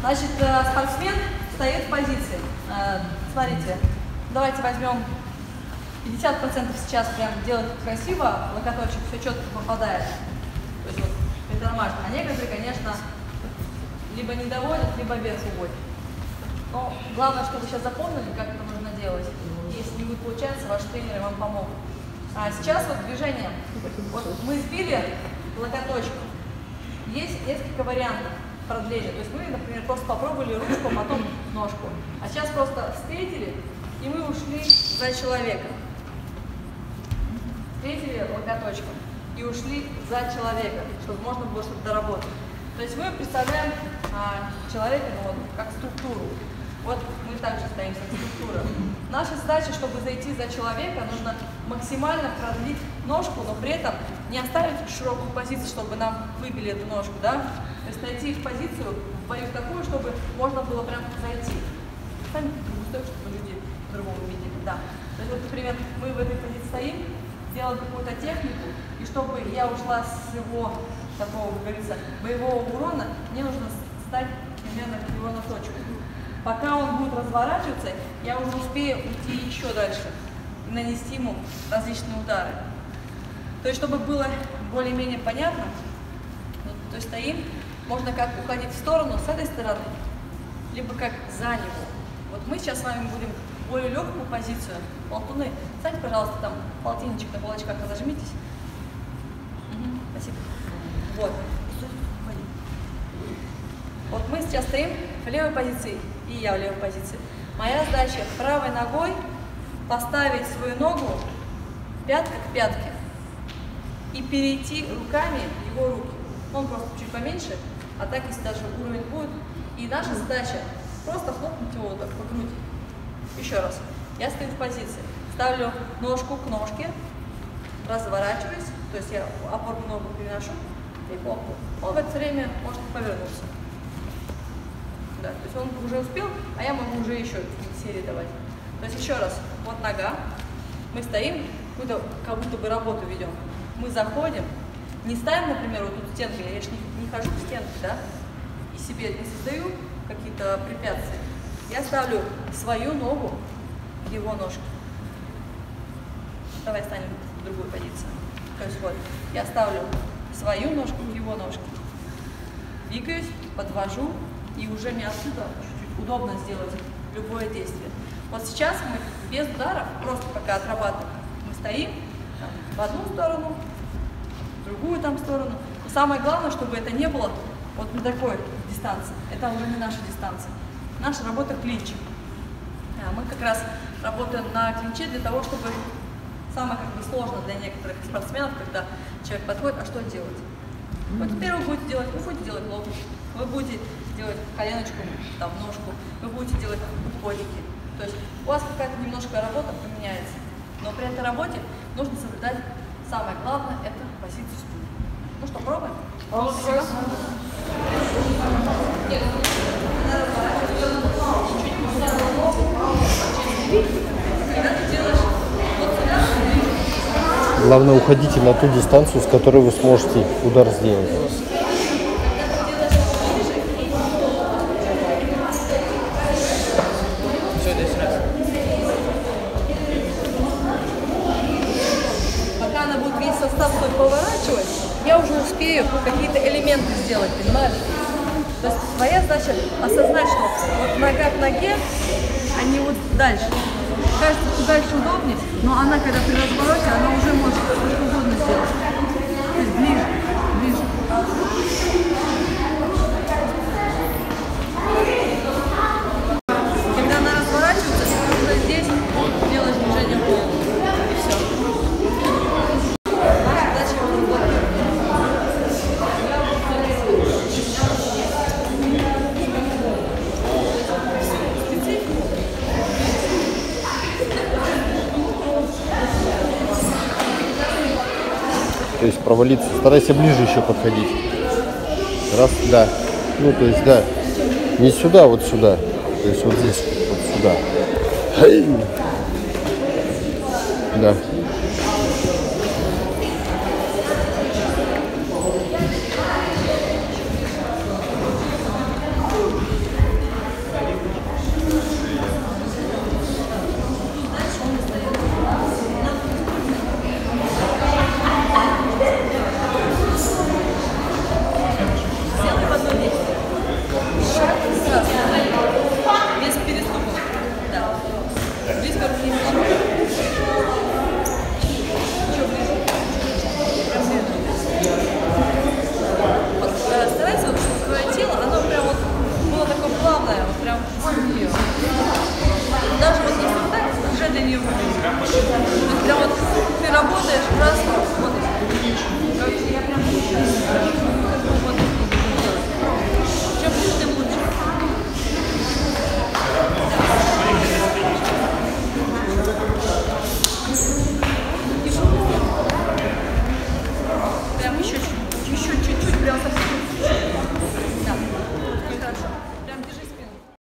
Значит, э, спортсмен стоит в позиции. Э, Смотрите, давайте возьмем 50% сейчас прям делать красиво, локоточек все четко попадает. То есть вот притормаживает. А некоторые, конечно, либо не доводят, либо вверх уводят. Но главное, чтобы вы сейчас запомнили, как это нужно делать. Если не будет получаться, ваши тренеры вам помогут. А сейчас вот движение. Вот мы сбили локоточком. Есть несколько вариантов продления. То есть мы, например, просто попробовали ручку, а потом ножку. А сейчас просто встретили, и мы ушли за человеком. Встретили локоточком и ушли за человека, чтобы можно было что-то доработать. То есть мы представляем а, человека ну, вот, как структуру. Вот мы также стоим как структура. Наша задача, чтобы зайти за человека, нужно максимально продлить ножку, но при этом не оставить широкую позицию, чтобы нам выбили эту ножку, да? То есть найти их позицию, бою такую, чтобы можно было прям зайти. Сами густой, чтобы люди по-другому видели, да. То есть вот, например, мы в этой позиции стоим, делаем какую-то технику, и чтобы я ушла с его такого, как говорится, боевого урона, мне нужно стать примерно к его носочку. Пока он будет разворачиваться, я уже успею уйти еще дальше и нанести ему различные удары. То есть, чтобы было более-менее понятно, вот, то есть стоим, можно как уходить в сторону с этой стороны, либо как за него. Вот мы сейчас с вами будем более легкую позицию, полтуны. Кстати, пожалуйста, там полтинничек на кулачках разожмитесь. Спасибо. Вот. Вот мы сейчас стоим в левой позиции, и я в левой позиции. Моя задача правой ногой поставить свою ногу пятка к пятке и перейти руками его руки. Он просто чуть поменьше, а так, если даже уровень будет. И наша задача просто хлопнуть его так по груди. Еще раз. Я стою в позиции. Ставлю ножку к ножке, разворачиваюсь, то есть я опорную ногу переношу и хлопаю. Он в это время может повернуться. Да, то есть он уже успел, а я могу уже еще серии давать. То есть еще раз, вот нога, мы стоим, какую-то, как будто бы работу ведем. Мы заходим, не ставим, например, вот тут стенки, я же не, не хожу в стенки, да, и себе не создаю какие-то препятствия. Я ставлю свою ногу в его ножку. Давай станем в другую позицию. То есть вот, я ставлю свою ножку в его ножки. Двигаюсь, подвожу, и уже мне отсюда чуть-чуть удобно сделать любое действие. Вот сейчас мы без ударов, просто пока отрабатываем, мы стоим там, в одну сторону, в другую там сторону. Но самое главное, чтобы это не было вот на такой дистанции. Это уже не наша дистанция. Наша работа клинч. А мы как раз работаем на клинче для того, чтобы самое как бы сложно для некоторых спортсменов, когда человек подходит, а что делать? Вот теперь вы будете делать, вы будете делать лоб, вы будете делать коленочку, там, ножку, вы будете делать подходики. То есть у вас какая-то немножко работа поменяется, но при этой работе нужно соблюдать самое главное, это позицию спины. Ну что, пробуем? Нет, Главное, уходите на ту дистанцию, с которой вы сможете удар сделать. пока она будет весь состав свой поворачивать, я уже успею какие-то элементы сделать, понимаешь? То есть твоя задача осознать, что вот нога к ноге, а не вот дальше. Кажется, что дальше удобнее, но она, когда при развороте, она уже может что угодно сделать. То есть ближе, ближе. Когда она разворачивается, ты уже здесь делаешь движение голову. И все. Наша задача его разблокировать. Специфику. То есть провалиться. Старайся ближе еще подходить. Раз, да. Ну, то есть, да. Не сюда, вот сюда. То есть вот здесь, вот сюда. Да.